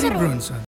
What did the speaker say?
Very brilliant, sir.